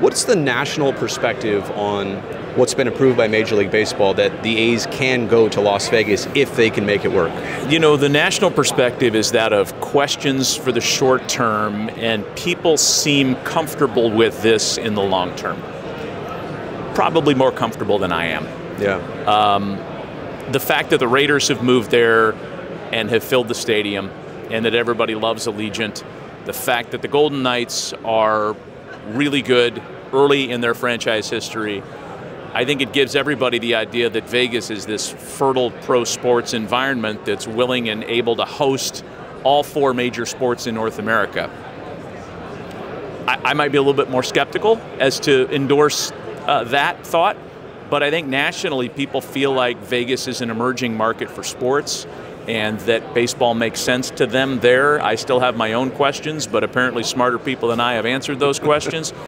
What's the national perspective on what's been approved by Major League Baseball that the A's can go to Las Vegas if they can make it work? You know, the national perspective is that of questions for the short term, and people seem comfortable with this in the long term. Probably more comfortable than I am. Yeah. Um, the fact that the Raiders have moved there and have filled the stadium, and that everybody loves Allegiant, the fact that the Golden Knights are really good early in their franchise history, I think it gives everybody the idea that Vegas is this fertile pro sports environment that's willing and able to host all four major sports in North America. I, I might be a little bit more skeptical as to endorse uh, that thought, but I think nationally people feel like Vegas is an emerging market for sports and that baseball makes sense to them there. I still have my own questions, but apparently smarter people than I have answered those questions.